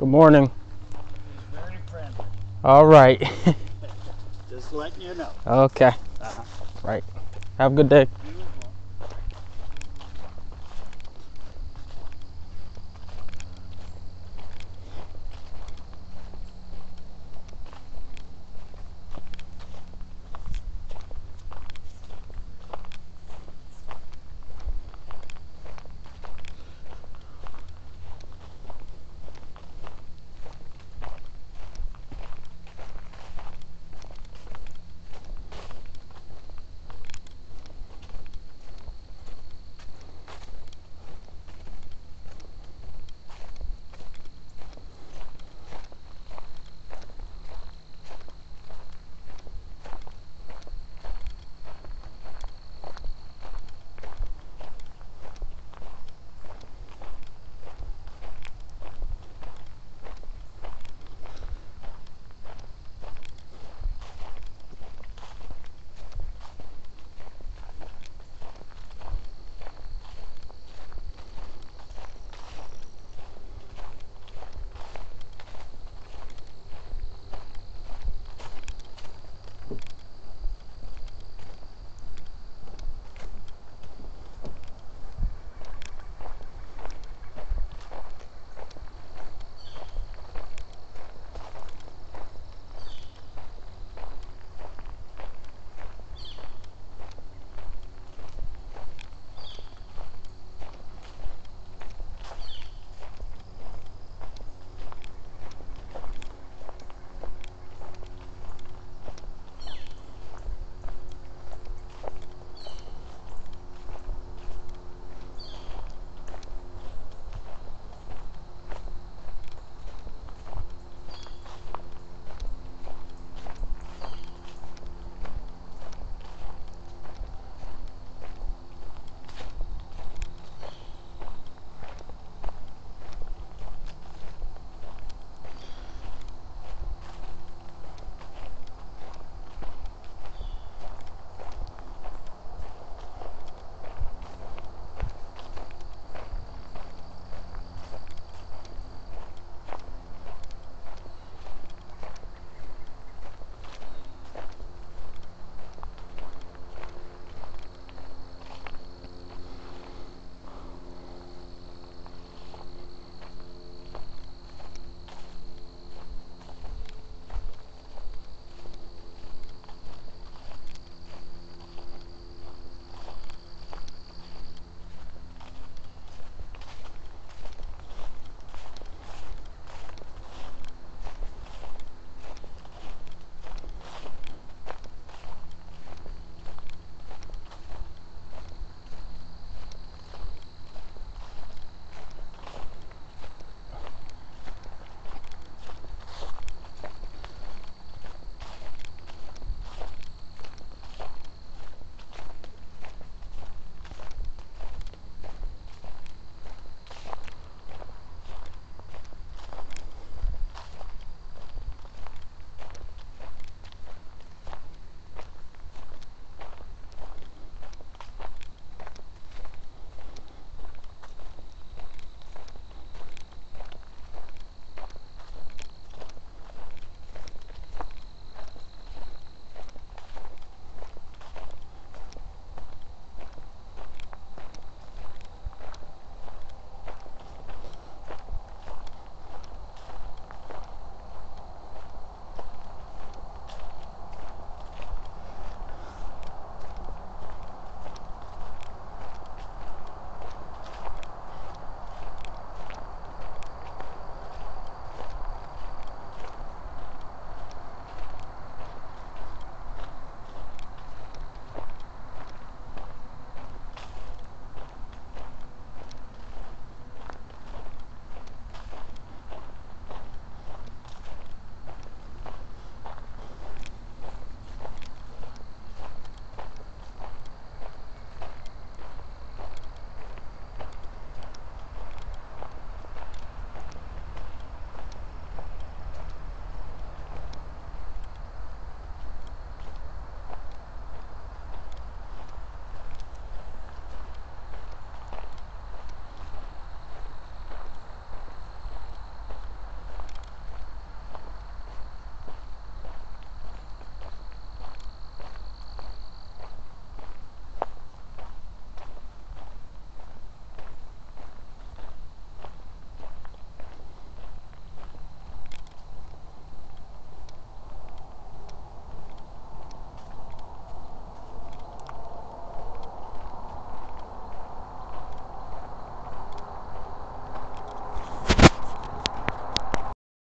Good morning. Very friendly. All right. Just letting you know. okay. Uh-huh. Right. Have a good day.